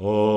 Amen.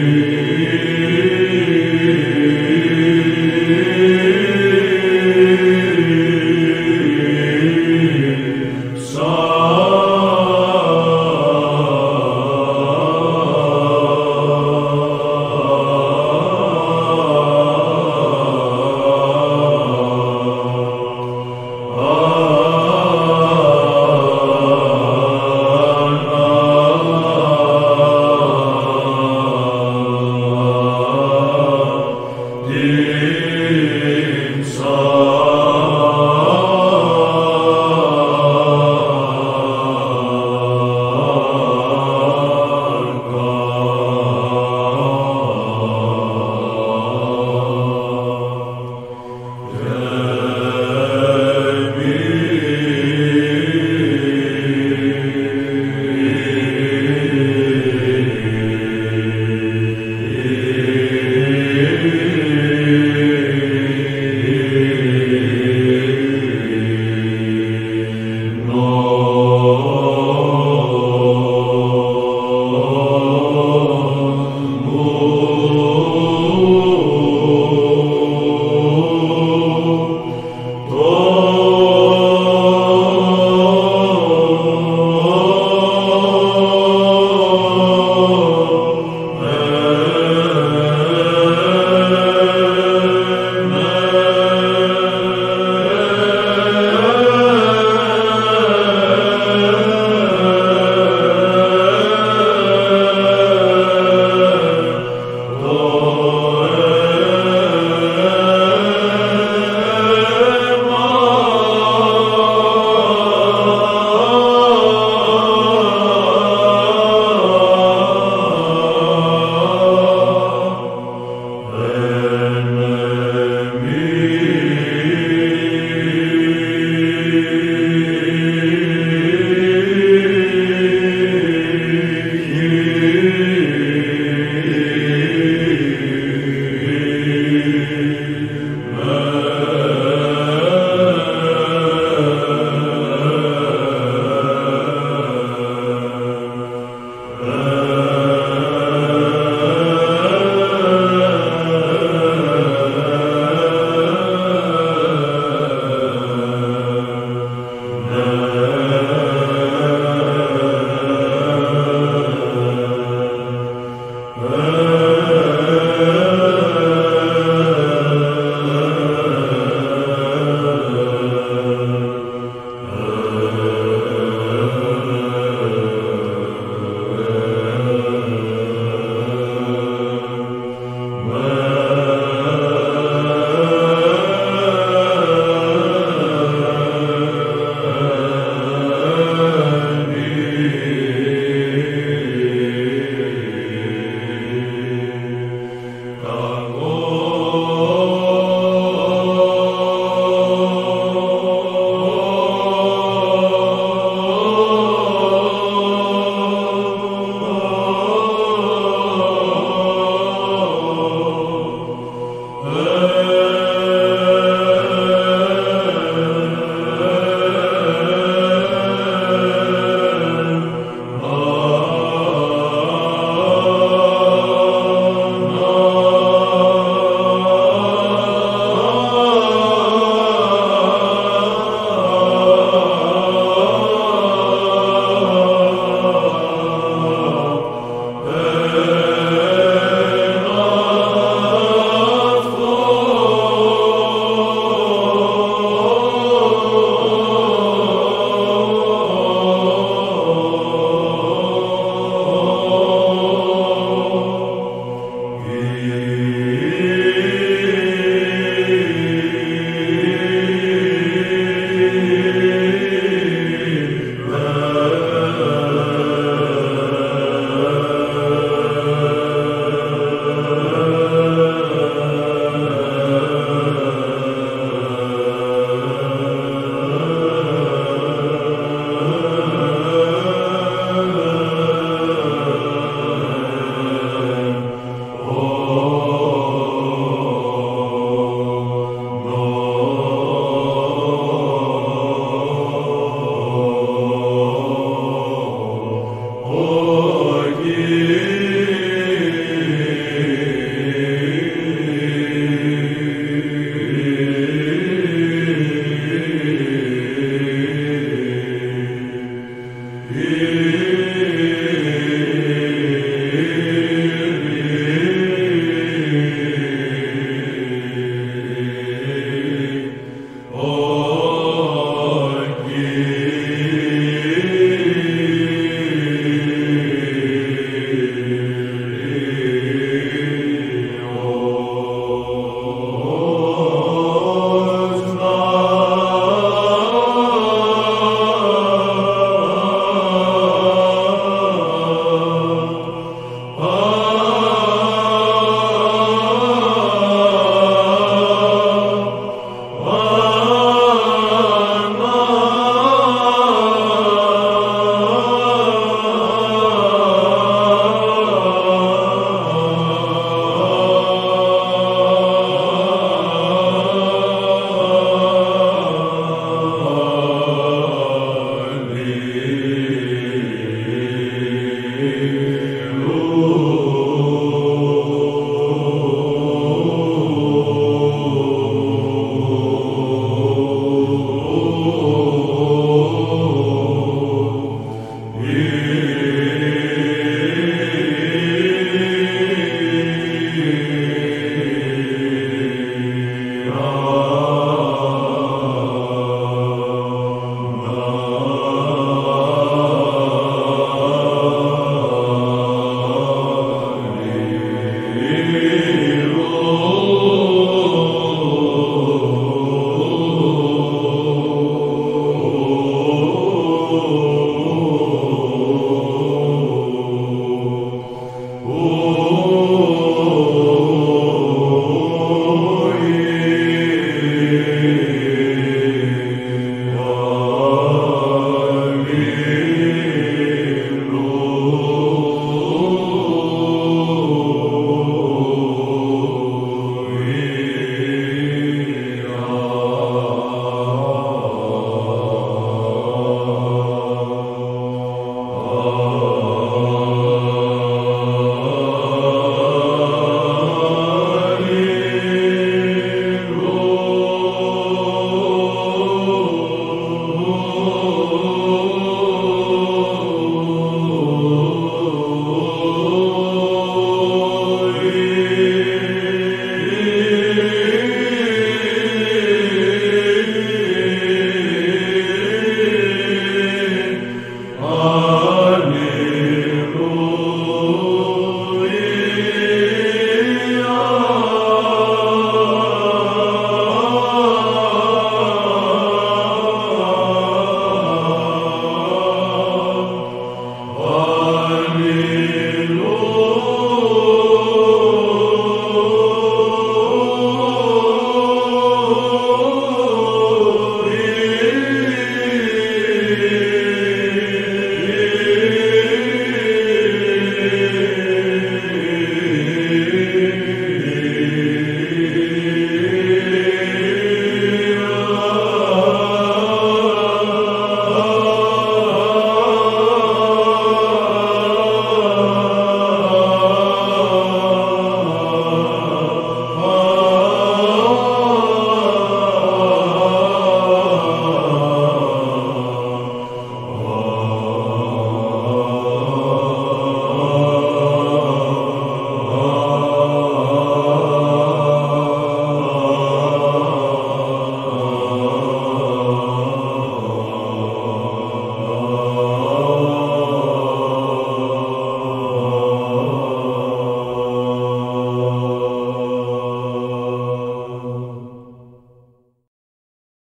Amen.